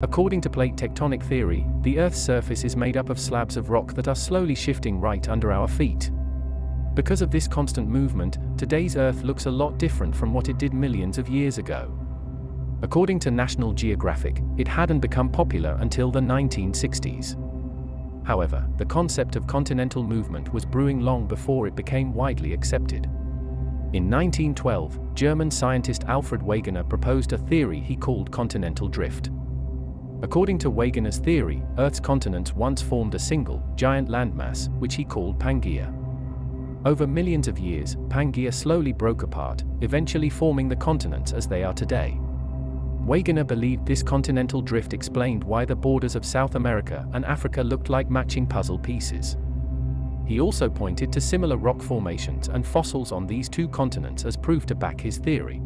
According to plate tectonic theory, the Earth's surface is made up of slabs of rock that are slowly shifting right under our feet. Because of this constant movement, today's Earth looks a lot different from what it did millions of years ago. According to National Geographic, it hadn't become popular until the 1960s. However, the concept of continental movement was brewing long before it became widely accepted. In 1912, German scientist Alfred Wegener proposed a theory he called continental drift. According to Wegener's theory, Earth's continents once formed a single, giant landmass, which he called Pangaea. Over millions of years, Pangaea slowly broke apart, eventually forming the continents as they are today. Wegener believed this continental drift explained why the borders of South America and Africa looked like matching puzzle pieces. He also pointed to similar rock formations and fossils on these two continents as proof to back his theory.